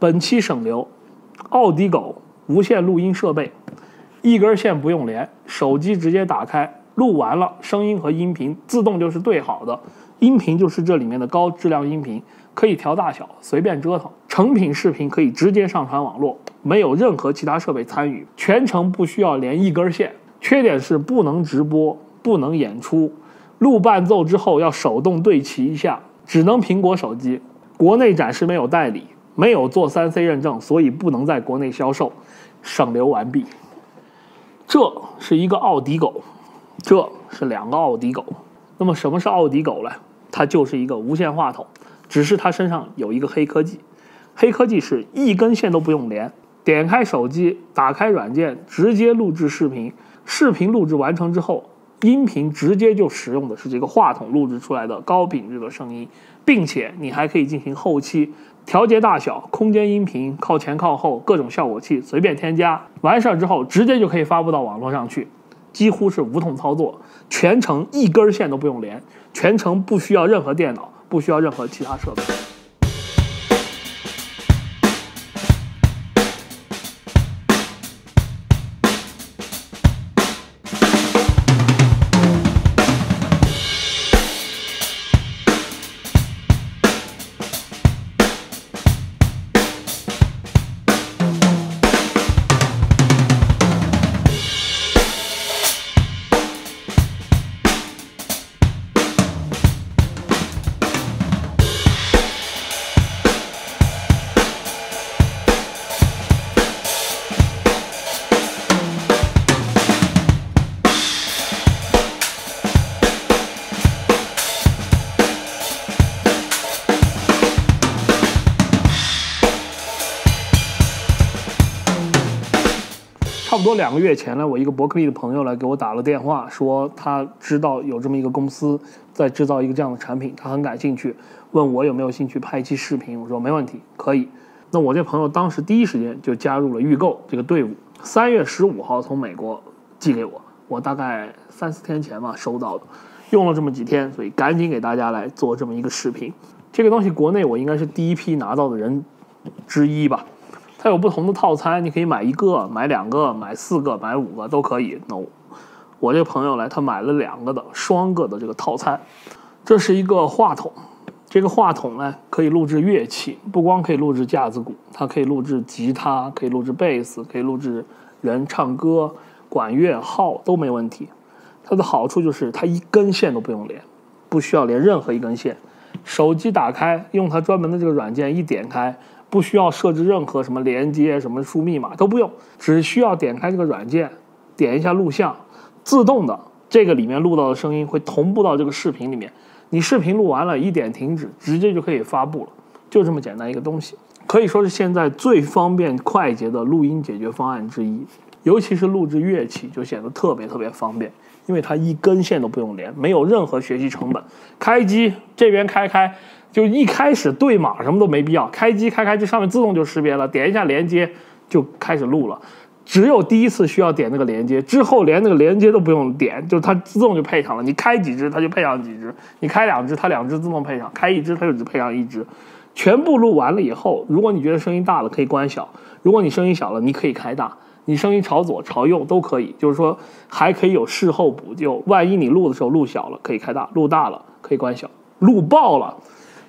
本期省流，奥迪狗无线录音设备，一根线不用连，手机直接打开，录完了，声音和音频自动就是对好的，音频就是这里面的高质量音频，可以调大小，随便折腾。成品视频可以直接上传网络，没有任何其他设备参与，全程不需要连一根线。缺点是不能直播，不能演出，录伴奏之后要手动对齐一下，只能苹果手机。国内暂时没有代理，没有做三 C 认证，所以不能在国内销售。省流完毕。这是一个奥迪狗，这是两个奥迪狗。那么什么是奥迪狗呢？它就是一个无线话筒，只是它身上有一个黑科技。黑科技是一根线都不用连，点开手机，打开软件，直接录制视频。视频录制完成之后，音频直接就使用的是这个话筒录制出来的高品质的声音，并且你还可以进行后期。调节大小、空间音频、靠前靠后各种效果器随便添加，完事儿之后直接就可以发布到网络上去，几乎是无痛操作，全程一根线都不用连，全程不需要任何电脑，不需要任何其他设备。差不多两个月前呢，我一个伯克利的朋友来给我打了电话，说他知道有这么一个公司在制造一个这样的产品，他很感兴趣，问我有没有兴趣拍一期视频。我说没问题，可以。那我这朋友当时第一时间就加入了预购这个队伍。三月十五号从美国寄给我，我大概三四天前吧收到的，用了这么几天，所以赶紧给大家来做这么一个视频。这个东西国内我应该是第一批拿到的人之一吧。它有不同的套餐，你可以买一个、买两个、买四个、买五个都可以。那我这朋友来，他买了两个的双个的这个套餐。这是一个话筒，这个话筒呢可以录制乐器，不光可以录制架子鼓，它可以录制吉他，可以录制贝斯，可以录制人唱歌、管乐、号都没问题。它的好处就是它一根线都不用连，不需要连任何一根线。手机打开，用它专门的这个软件一点开。不需要设置任何什么连接、什么输密码都不用，只需要点开这个软件，点一下录像，自动的这个里面录到的声音会同步到这个视频里面。你视频录完了，一点停止，直接就可以发布了，就这么简单一个东西，可以说是现在最方便快捷的录音解决方案之一。尤其是录制乐器，就显得特别特别方便，因为它一根线都不用连，没有任何学习成本。开机这边开开。就一开始对码什么都没必要，开机开开这上面自动就识别了，点一下连接就开始录了。只有第一次需要点那个连接，之后连那个连接都不用点，就它自动就配上了。你开几只它就配上几只，你开两只它两只自动配上，开一只它就只配上一只。全部录完了以后，如果你觉得声音大了可以关小，如果你声音小了你可以开大，你声音朝左朝右都可以，就是说还可以有事后补救。万一你录的时候录小了可以开大，录大了可以关小，录爆了。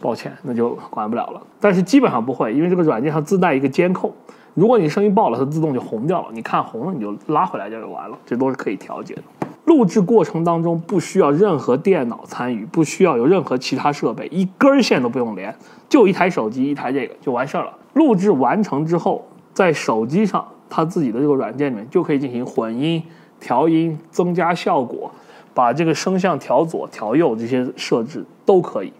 抱歉，那就管不了了。但是基本上不会，因为这个软件上自带一个监控，如果你声音爆了，它自动就红掉了。你看红了，你就拉回来就完了。这都是可以调节的。录制过程当中不需要任何电脑参与，不需要有任何其他设备，一根线都不用连，就一台手机，一台这个就完事儿了。录制完成之后，在手机上它自己的这个软件里面就可以进行混音、调音、增加效果，把这个声像调左、调右这些设置都可以。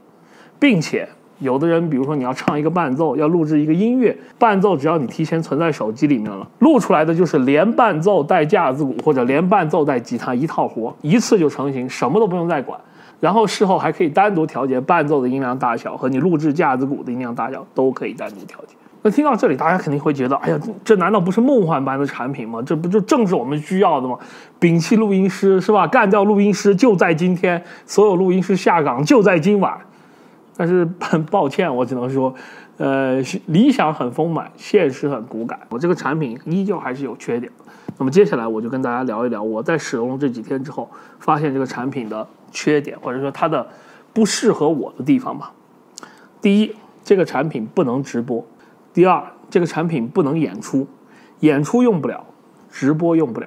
并且，有的人，比如说你要唱一个伴奏，要录制一个音乐伴奏，只要你提前存在手机里面了，录出来的就是连伴奏带架子鼓或者连伴奏带吉他一套活，一次就成型，什么都不用再管。然后事后还可以单独调节伴奏的音量大小和你录制架子鼓的音量大小，都可以单独调节。那听到这里，大家肯定会觉得，哎呀，这难道不是梦幻般的产品吗？这不就正是我们需要的吗？摒弃录音师是吧？干掉录音师就在今天，所有录音师下岗就在今晚。但是很，抱歉，我只能说，呃，理想很丰满，现实很骨感。我这个产品依旧还是有缺点。那么接下来我就跟大家聊一聊我在使用这几天之后发现这个产品的缺点，或者说它的不适合我的地方吧。第一，这个产品不能直播；第二，这个产品不能演出，演出用不了，直播用不了，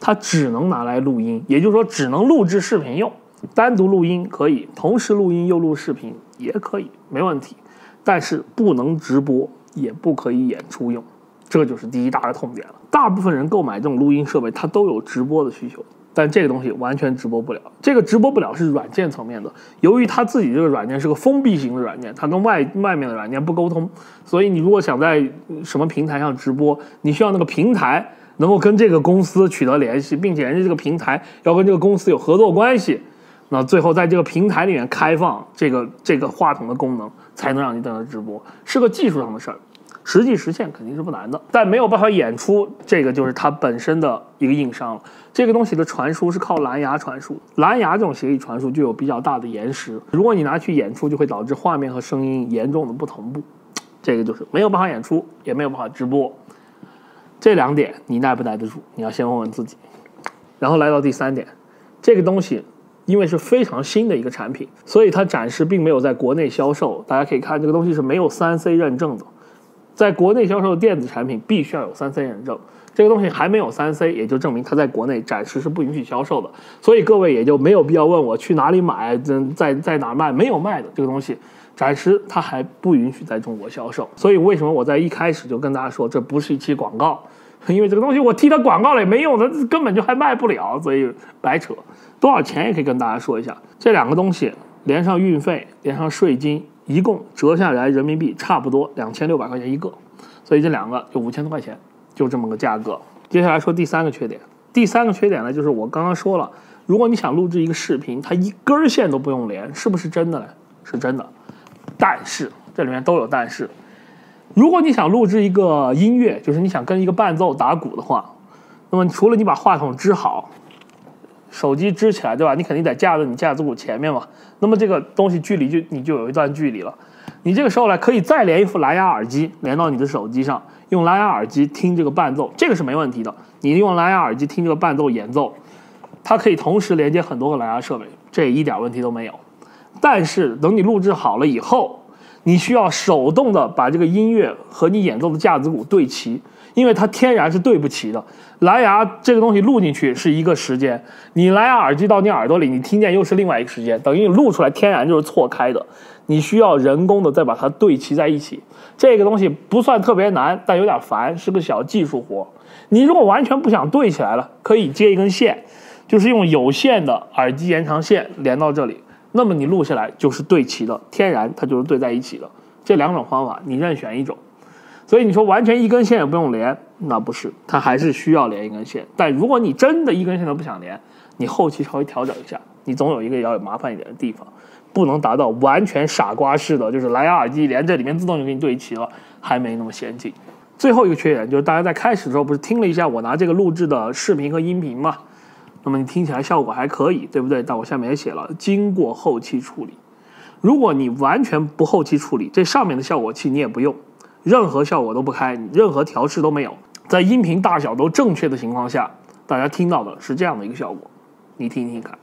它只能拿来录音，也就是说只能录制视频用。单独录音可以，同时录音又录视频也可以，没问题。但是不能直播，也不可以演出用，这就是第一大的痛点了。大部分人购买这种录音设备，它都有直播的需求，但这个东西完全直播不了。这个直播不了是软件层面的，由于它自己这个软件是个封闭型的软件，它跟外外面的软件不沟通，所以你如果想在什么平台上直播，你需要那个平台能够跟这个公司取得联系，并且人家这个平台要跟这个公司有合作关系。那最后在这个平台里面开放这个这个话筒的功能，才能让你在那直播，是个技术上的事儿，实际实现肯定是不难的，但没有办法演出，这个就是它本身的一个硬伤了。这个东西的传输是靠蓝牙传输，蓝牙这种协议传输就有比较大的延时，如果你拿去演出，就会导致画面和声音严重的不同步，这个就是没有办法演出，也没有办法直播。这两点你耐不耐得住？你要先问问自己。然后来到第三点，这个东西。因为是非常新的一个产品，所以它暂时并没有在国内销售。大家可以看这个东西是没有三 C 认证的，在国内销售的电子产品必须要有三 C 认证。这个东西还没有三 C，也就证明它在国内暂时是不允许销售的。所以各位也就没有必要问我去哪里买，在在哪卖，没有卖的这个东西，暂时它还不允许在中国销售。所以为什么我在一开始就跟大家说这不是一期广告？因为这个东西我替他广告了也没用，它根本就还卖不了，所以白扯。多少钱也可以跟大家说一下，这两个东西连上运费，连上税金，一共折下来人民币差不多两千六百块钱一个，所以这两个就五千多块钱，就这么个价格。接下来说第三个缺点，第三个缺点呢，就是我刚刚说了，如果你想录制一个视频，它一根线都不用连，是不是真的呢？是真的，但是这里面都有但是。如果你想录制一个音乐，就是你想跟一个伴奏打鼓的话，那么除了你把话筒支好，手机支起来，对吧？你肯定得架在你架子鼓前面嘛。那么这个东西距离就你就有一段距离了。你这个时候呢，可以再连一副蓝牙耳机连到你的手机上，用蓝牙耳机听这个伴奏，这个是没问题的。你用蓝牙耳机听这个伴奏演奏，它可以同时连接很多个蓝牙设备，这一点问题都没有。但是等你录制好了以后，你需要手动的把这个音乐和你演奏的架子鼓对齐，因为它天然是对不齐的。蓝牙这个东西录进去是一个时间，你蓝牙耳机到你耳朵里，你听见又是另外一个时间，等于你录出来天然就是错开的。你需要人工的再把它对齐在一起。这个东西不算特别难，但有点烦，是个小技术活。你如果完全不想对起来了，可以接一根线，就是用有线的耳机延长线连到这里。那么你录下来就是对齐的，天然它就是对在一起的。这两种方法你任选一种。所以你说完全一根线也不用连，那不是，它还是需要连一根线。但如果你真的一根线都不想连，你后期稍微调整一下，你总有一个要麻烦一点的地方，不能达到完全傻瓜式的，就是蓝牙耳机连这里面自动就给你对齐了，还没那么先进。最后一个缺点就是大家在开始的时候不是听了一下我拿这个录制的视频和音频嘛？那么你听起来效果还可以，对不对？但我下面也写了，经过后期处理。如果你完全不后期处理，这上面的效果器你也不用，任何效果都不开，任何调试都没有，在音频大小都正确的情况下，大家听到的是这样的一个效果。你听听看。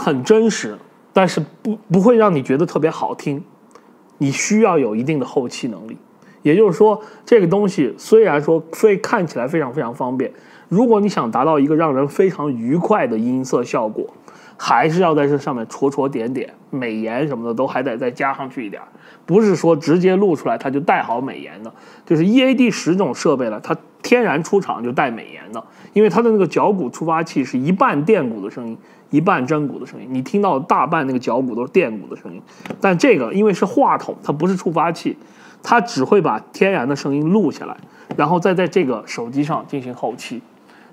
很真实，但是不不会让你觉得特别好听。你需要有一定的后期能力，也就是说，这个东西虽然说非看起来非常非常方便，如果你想达到一个让人非常愉快的音色效果，还是要在这上面戳戳点点、美颜什么的都还得再加上去一点。不是说直接录出来它就带好美颜的，就是 EAD 十种设备了，它天然出厂就带美颜的，因为它的那个脚鼓触发器是一半电鼓的声音。一半真鼓的声音，你听到大半那个脚鼓都是电鼓的声音，但这个因为是话筒，它不是触发器，它只会把天然的声音录下来，然后再在这个手机上进行后期，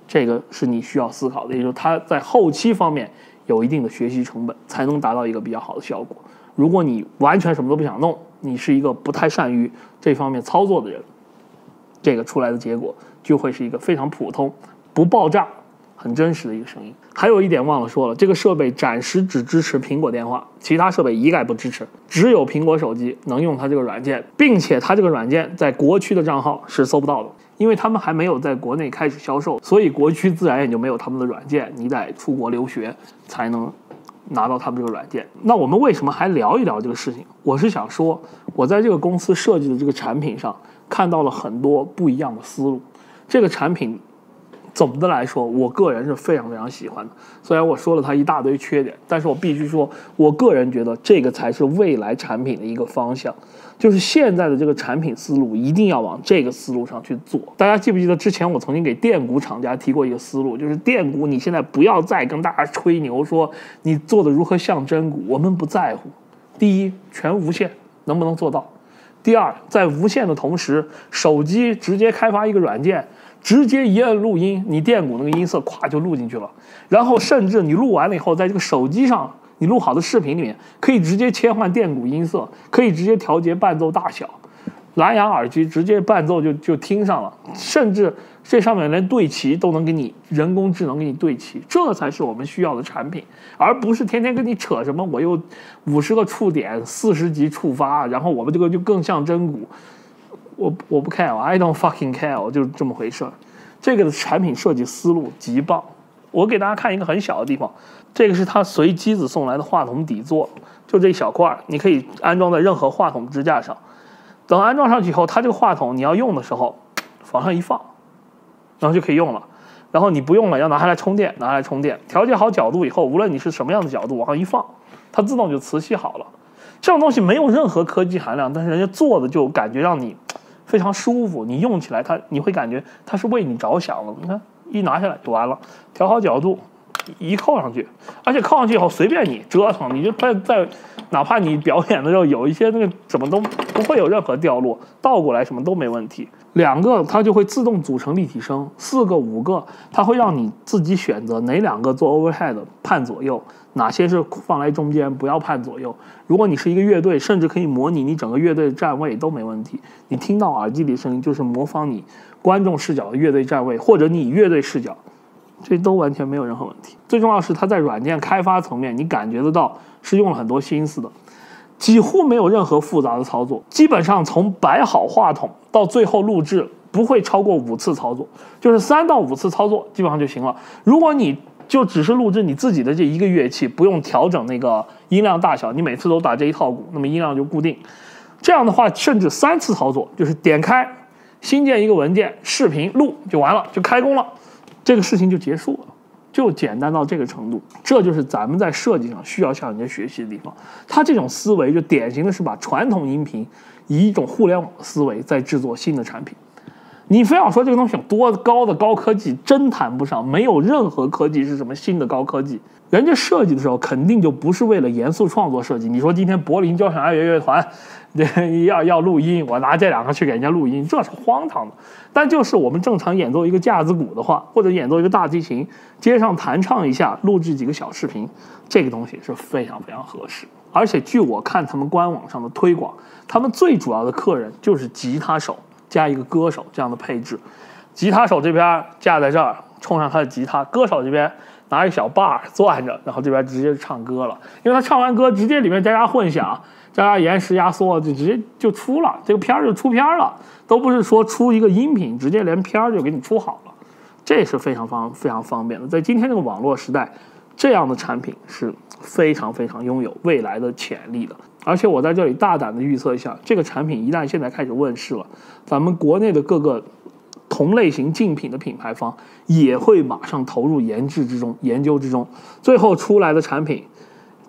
这个是你需要思考的，也就是它在后期方面有一定的学习成本，才能达到一个比较好的效果。如果你完全什么都不想弄，你是一个不太善于这方面操作的人，这个出来的结果就会是一个非常普通、不爆炸、很真实的一个声音。还有一点忘了说了，这个设备暂时只支持苹果电话，其他设备一概不支持，只有苹果手机能用它这个软件，并且它这个软件在国区的账号是搜不到的，因为他们还没有在国内开始销售，所以国区自然也就没有他们的软件，你得出国留学才能。拿到他们这个软件，那我们为什么还聊一聊这个事情？我是想说，我在这个公司设计的这个产品上看到了很多不一样的思路。这个产品总的来说，我个人是非常非常喜欢的。虽然我说了它一大堆缺点，但是我必须说，我个人觉得这个才是未来产品的一个方向。就是现在的这个产品思路一定要往这个思路上去做。大家记不记得之前我曾经给电鼓厂家提过一个思路，就是电鼓你现在不要再跟大家吹牛说你做的如何像真鼓，我们不在乎。第一，全无线能不能做到？第二，在无线的同时，手机直接开发一个软件，直接一摁录音，你电鼓那个音色咵就录进去了。然后甚至你录完了以后，在这个手机上。你录好的视频里面可以直接切换电鼓音色，可以直接调节伴奏大小，蓝牙耳机直接伴奏就就听上了，甚至这上面连对齐都能给你人工智能给你对齐，这才是我们需要的产品，而不是天天跟你扯什么我又五十个触点四十级触发，然后我们这个就更像真鼓，我我不 care，I don't fucking care，就是这么回事儿，这个的产品设计思路极棒，我给大家看一个很小的地方。这个是他随机子送来的话筒底座，就这一小块儿，你可以安装在任何话筒支架上。等安装上去以后，它这个话筒你要用的时候，往上一放，然后就可以用了。然后你不用了，要拿下来充电，拿下来充电。调节好角度以后，无论你是什么样的角度，往上一放，它自动就磁吸好了。这种东西没有任何科技含量，但是人家做的就感觉让你非常舒服。你用起来，它你会感觉它是为你着想的。你看，一拿下来就完了，调好角度。一扣上去，而且扣上去以后随便你折腾，你就在在，哪怕你表演的时候有一些那个什么都不会有任何掉落，倒过来什么都没问题。两个它就会自动组成立体声，四个五个它会让你自己选择哪两个做 overhead 判左右，哪些是放在中间不要判左右。如果你是一个乐队，甚至可以模拟你整个乐队的站位都没问题。你听到耳机里声音就是模仿你观众视角的乐队站位，或者你以乐队视角。这都完全没有任何问题。最重要是，它在软件开发层面，你感觉得到是用了很多心思的，几乎没有任何复杂的操作。基本上从摆好话筒到最后录制，不会超过五次操作，就是三到五次操作基本上就行了。如果你就只是录制你自己的这一个乐器，不用调整那个音量大小，你每次都打这一套鼓，那么音量就固定。这样的话，甚至三次操作，就是点开新建一个文件，视频录就完了，就开工了。这个事情就结束了，就简单到这个程度。这就是咱们在设计上需要向人家学习的地方。他这种思维就典型的是把传统音频以一种互联网思维在制作新的产品。你非要说这个东西有多高的高科技，真谈不上。没有任何科技是什么新的高科技。人家设计的时候肯定就不是为了严肃创作设计。你说今天柏林交响爱乐乐团。要要录音，我拿这两个去给人家录音，这是荒唐的。但就是我们正常演奏一个架子鼓的话，或者演奏一个大提琴，街上弹唱一下，录制几个小视频，这个东西是非常非常合适。而且据我看他们官网上的推广，他们最主要的客人就是吉他手加一个歌手这样的配置。吉他手这边架在这儿，冲上他的吉他；歌手这边拿一小把攥着，然后这边直接唱歌了。因为他唱完歌，直接里面加加混响。加加延时压缩就直接就出了，这个片儿就出片儿了，都不是说出一个音频，直接连片儿就给你出好了，这是非常方非常方便的。在今天这个网络时代，这样的产品是非常非常拥有未来的潜力的。而且我在这里大胆的预测一下，这个产品一旦现在开始问世了，咱们国内的各个同类型竞品的品牌方也会马上投入研制之中、研究之中，最后出来的产品。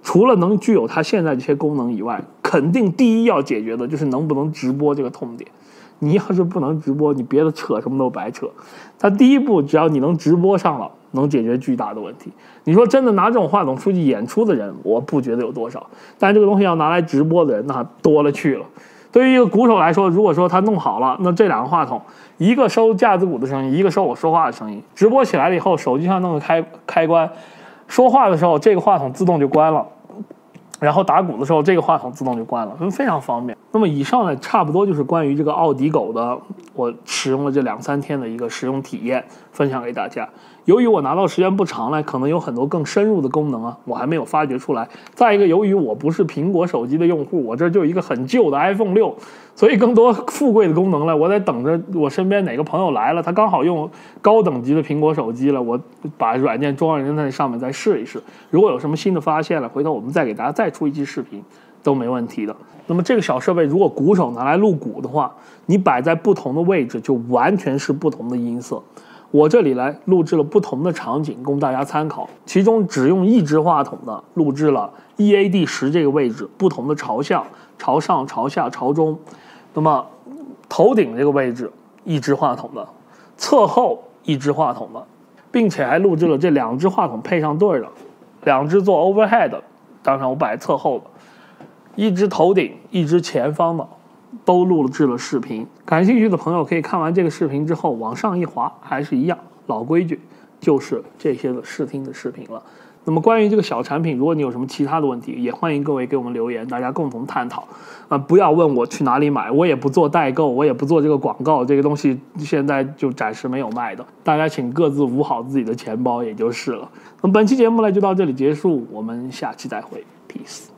除了能具有它现在这些功能以外，肯定第一要解决的就是能不能直播这个痛点。你要是不能直播，你别的扯什么都白扯。它第一步，只要你能直播上了，能解决巨大的问题。你说真的拿这种话筒出去演出的人，我不觉得有多少。但这个东西要拿来直播的人，那多了去了。对于一个鼓手来说，如果说他弄好了，那这两个话筒，一个收架子鼓的声音，一个收我说话的声音，直播起来了以后，手机上弄个开开关。说话的时候，这个话筒自动就关了；然后打鼓的时候，这个话筒自动就关了，非常方便。那么以上呢，差不多就是关于这个奥迪狗的，我使用了这两三天的一个使用体验，分享给大家。由于我拿到时间不长了，可能有很多更深入的功能啊，我还没有发掘出来。再一个，由于我不是苹果手机的用户，我这就一个很旧的 iPhone 六，所以更多富贵的功能呢，我得等着我身边哪个朋友来了，他刚好用高等级的苹果手机了，我把软件装在那上面再试一试。如果有什么新的发现了，回头我们再给大家再出一期视频。都没问题的。那么这个小设备，如果鼓手拿来录鼓的话，你摆在不同的位置，就完全是不同的音色。我这里来录制了不同的场景，供大家参考。其中只用一支话筒的，录制了 EAD 十这个位置不同的朝向，朝上、朝下、朝中。那么头顶这个位置一支话筒的，侧后一支话筒的，并且还录制了这两支话筒配上对的，两只做 overhead，当然我摆侧后的。一只头顶，一只前方的，都录制了视频。感兴趣的朋友可以看完这个视频之后往上一滑，还是一样老规矩，就是这些的试听的视频了。那么关于这个小产品，如果你有什么其他的问题，也欢迎各位给我们留言，大家共同探讨。啊，不要问我去哪里买，我也不做代购，我也不做这个广告，这个东西现在就暂时没有卖的。大家请各自捂好自己的钱包，也就是了。那么本期节目呢就到这里结束，我们下期再会，peace。